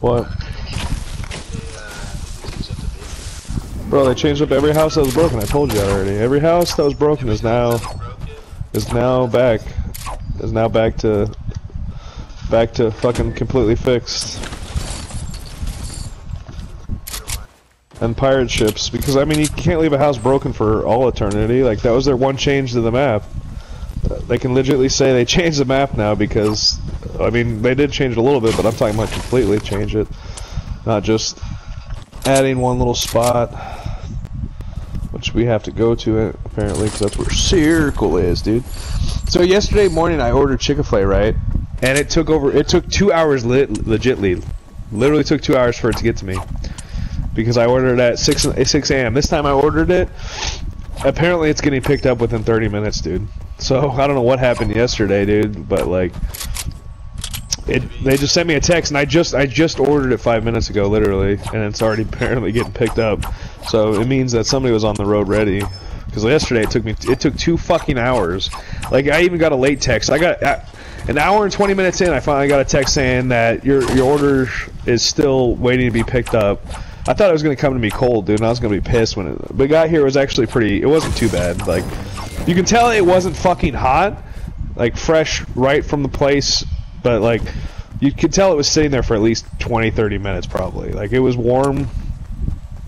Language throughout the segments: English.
What? Bro, they changed up every house that was broken. I told you already. Every house that was broken is now is now back. Is now back to back to fucking completely fixed. And pirate ships, because I mean you can't leave a house broken for all eternity. Like that was their one change to the map. They can legitimately say they changed the map now because, I mean, they did change it a little bit, but I'm talking about completely change it, not just adding one little spot, which we have to go to it apparently because that's where Circle is, dude. So yesterday morning I ordered Chick-fil-A, right? And it took over. It took two hours, lit, legitly, literally took two hours for it to get to me because I ordered it at six 6 a.m. This time I ordered it. Apparently, it's getting picked up within 30 minutes, dude. So I don't know what happened yesterday, dude, but like, it they just sent me a text, and I just I just ordered it five minutes ago, literally, and it's already apparently getting picked up. So it means that somebody was on the road ready. Because yesterday it took me it took two fucking hours. Like I even got a late text. I got. I, an hour and 20 minutes in, I finally got a text saying that your your order is still waiting to be picked up. I thought it was gonna come to me cold, dude, and I was gonna be pissed when it. But got here, was actually pretty. It wasn't too bad. Like, you can tell it wasn't fucking hot, like fresh right from the place, but like, you could tell it was sitting there for at least 20, 30 minutes probably. Like it was warm,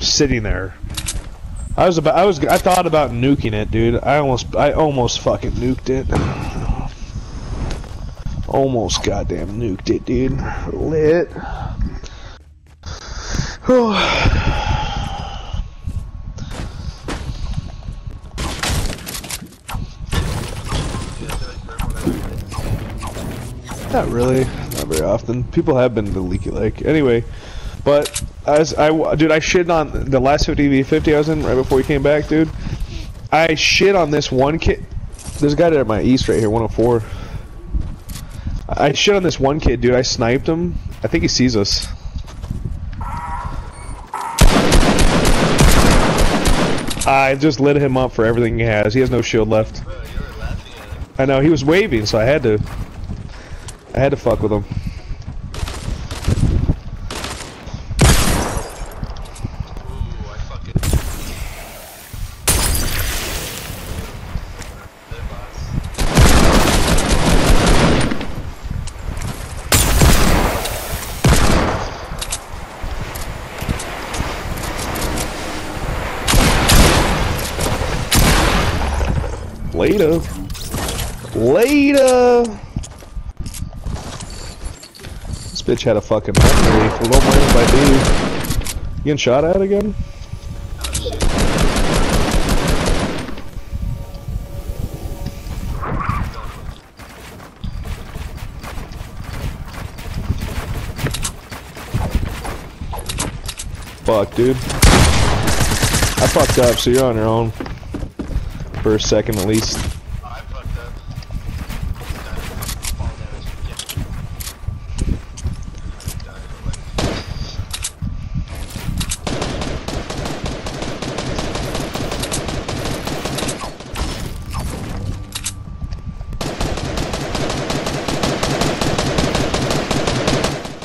sitting there. I was about. I was. I thought about nuking it, dude. I almost. I almost fucking nuked it. Almost goddamn nuked it, dude. Lit. Not really, not very often. People have been to Leaky Lake. Anyway, but as I, dude, I shit on the last 50v50 I was in right before we came back, dude. I shit on this one kid. There's a guy at my east right here, 104. I shit on this one kid, dude. I sniped him. I think he sees us. I just lit him up for everything he has. He has no shield left. I know he was waving, so I had to. I had to fuck with him. Later. Later. This bitch had a fucking memory. Well, don't mind if I do. You getting shot at again? Fuck, dude. I fucked up, so you're on your own for a second at least.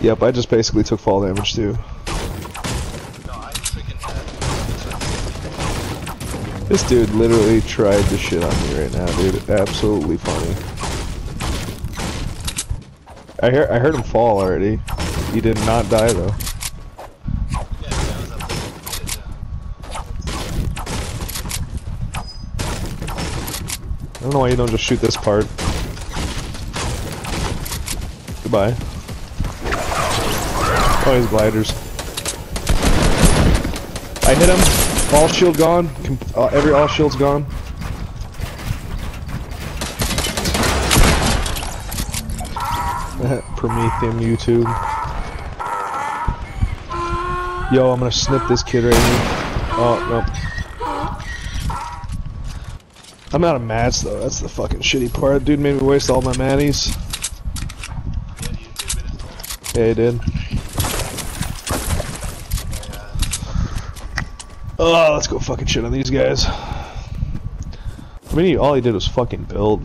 Yep, I just basically took fall damage too. This dude literally tried to shit on me right now, dude. Absolutely funny. I hear I heard him fall already. He did not die though. I don't know why you don't just shoot this part. Goodbye. Oh, his gliders. I hit him. All shield gone. Uh, every all shield's gone. Prometheum YouTube. Yo, I'm gonna snip this kid right here. Oh, no. I'm out of mats though, that's the fucking shitty part. Dude made me waste all my matties. Yeah, he did. Oh, let's go fucking shit on these guys. I mean, all he did was fucking build.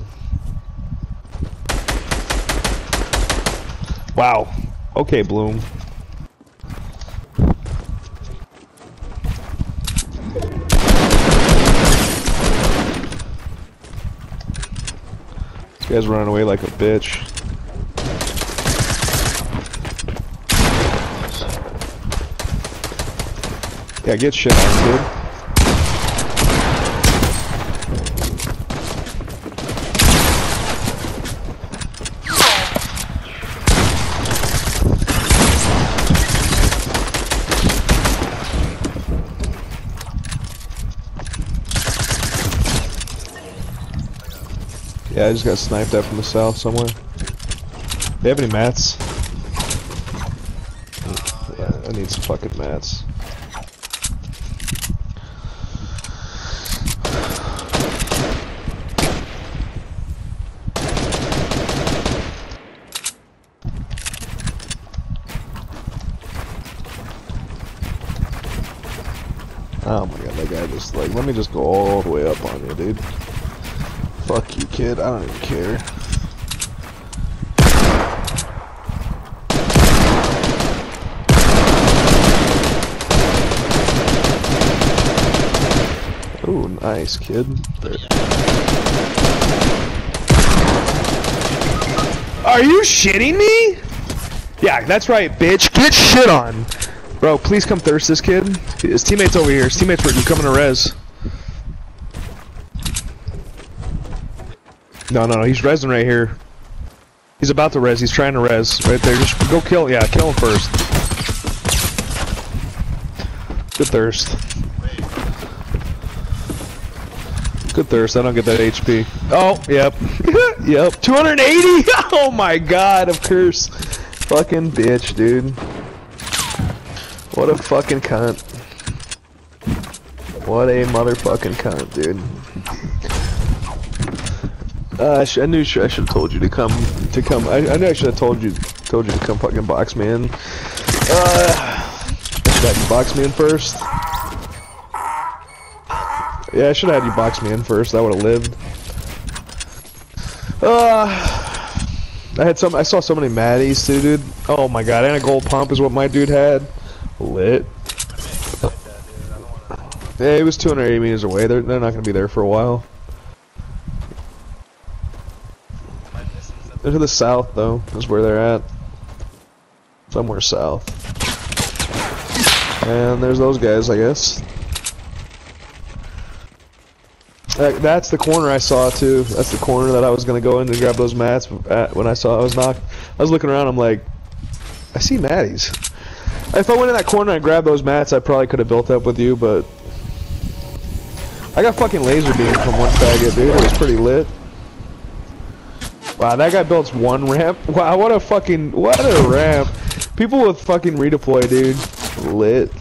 Wow. Okay, Bloom. This guy's running away like a bitch. Yeah, get shit on, dude. Yeah, I just got sniped at from the south somewhere. Do they have any mats? I need some fucking mats. Oh my god, that guy just like, let me just go all the way up on you, dude. Fuck you, kid. I don't even care. Oh, nice, kid. Are you shitting me? Yeah, that's right, bitch. Get shit on. Bro, please come thirst this kid. His teammate's over here. His teammate's were coming to res. No, no, no, he's resing right here. He's about to res, he's trying to res. Right there, just go kill, yeah, kill him first. Good thirst. Good thirst, I don't get that HP. Oh, yep. yep, 280? Oh my god, of course. Fucking bitch, dude. What a fucking cunt. What a motherfucking cunt, dude. Uh, I, I knew I should have told you to come to come. I, I knew I should have told you told you to come fucking box me in. Uh, should have box me in first. Yeah, I should have had you box me in first. I would have lived. Uh, I had some. I saw so many Maddies too, dude. Oh my god, and a gold pump is what my dude had. Lit. Yeah, he was 280 meters away. They're they're not gonna be there for a while. They're to the south, though, is where they're at. Somewhere south. And there's those guys, I guess. that's the corner I saw, too. That's the corner that I was going to go in and grab those mats at when I saw I was knocked. I was looking around, I'm like, I see Maddie's. If I went in that corner and grabbed those mats, I probably could have built up with you, but... I got fucking laser beam from one faggot, dude. It was pretty lit. Wow, that guy built one ramp. Wow, what a fucking what a ramp. People with fucking redeploy, dude. Lit.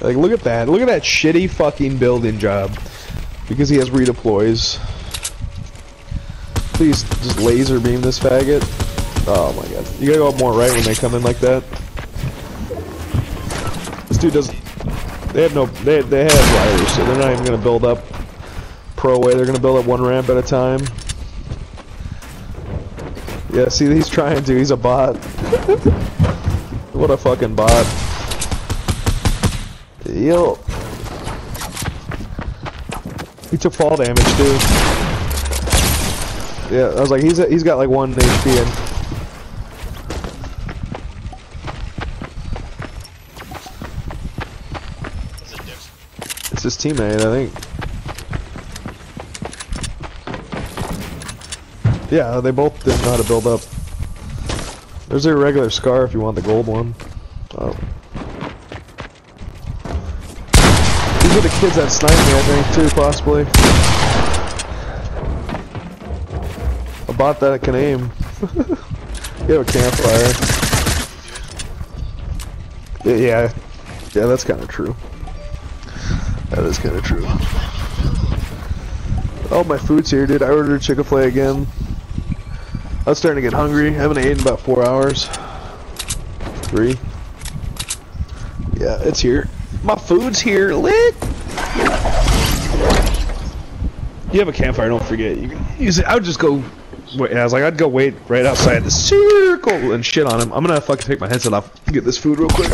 Like, look at that. Look at that shitty fucking building job. Because he has redeploys. Please, just laser beam this faggot. Oh my god. You gotta go up more right when they come in like that. This dude doesn't... They have no... They, they have wires, so they're not even gonna build up pro way. They're gonna build up one ramp at a time. Yeah, see, he's trying to. He's a bot. what a fucking bot. Yo. He took fall damage too. Yeah, I was like, he's he's got like one HP in. It's his teammate, I think. Yeah, they both didn't know how to build up. There's a regular scar if you want the gold one. Oh. These are the kids that sniped me, I think, too, possibly. A bot that can aim. you have a campfire. Yeah, yeah, that's kind of true. That is kind of true. Oh, my food's here, dude. I ordered Chick-fil-A again. I was starting to get hungry. I haven't eaten in about four hours. Three. Yeah, it's here. My food's here. Lit. You have a campfire, don't forget. You can use it. I would just go. Wait, I was like, I'd go wait right outside the circle and shit on him. I'm gonna fucking take my headset off, get this food real quick.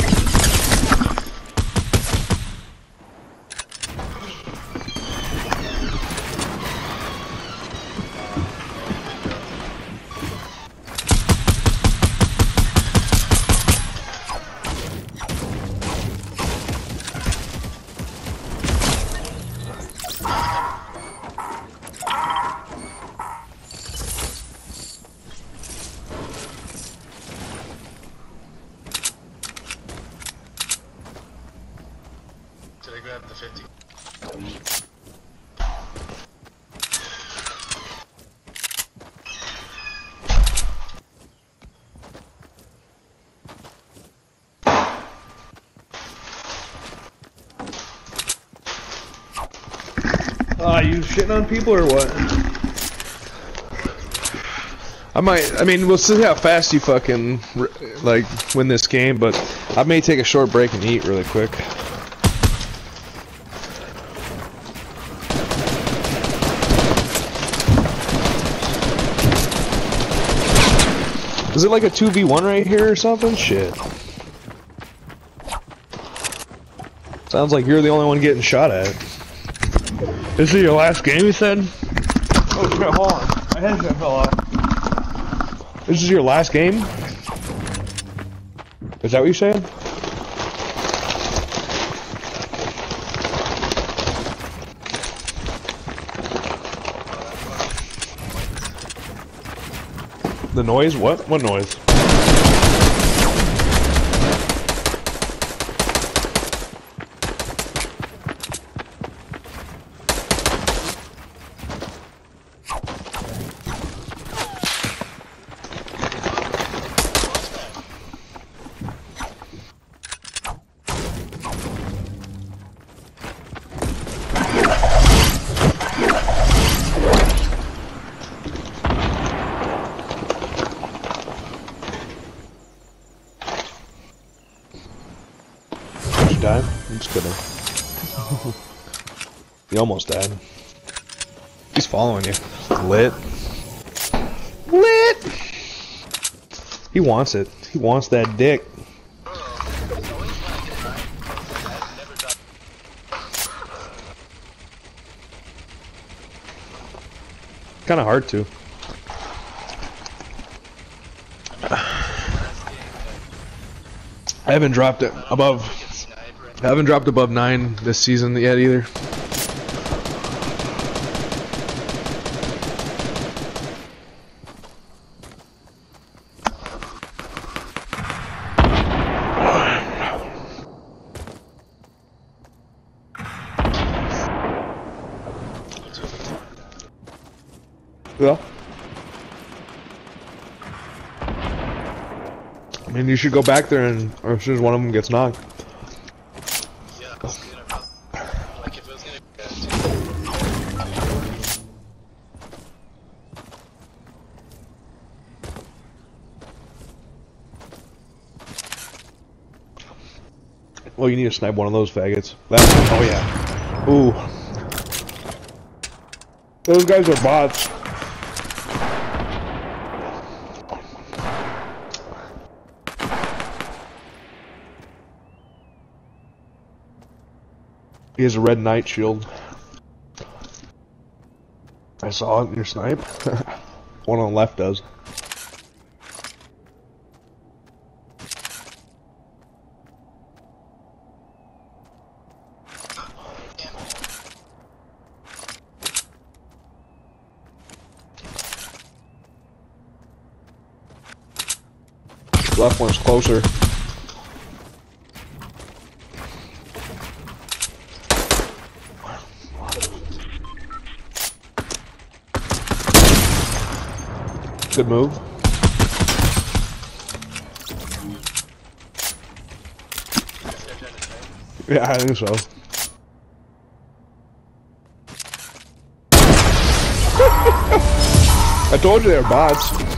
Ah, you shitting on people or what? I might. I mean, we'll see how fast you fucking like win this game, but I may take a short break and eat really quick. Is it like a 2v1 right here or something? Shit. Sounds like you're the only one getting shot at. Is this is your last game, you said? Oh shit, hold on. My headset fell off. This is your last game? Is that what you said? The noise? What? What noise? I'm just kidding. he almost died. He's following you. Lit. Lit! He wants it. He wants that dick. Kinda hard to. I haven't dropped it above. I haven't dropped above nine this season yet either. Yeah. I mean, you should go back there and, as soon as one of them gets knocked. Well, you need to snipe one of those faggots. That, oh yeah. Ooh. Those guys are bots. He has a Red Knight shield. I saw it in your snipe. one on the left does. Left one's closer. Good move. Yeah, I think so. I told you they were bots.